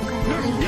Good.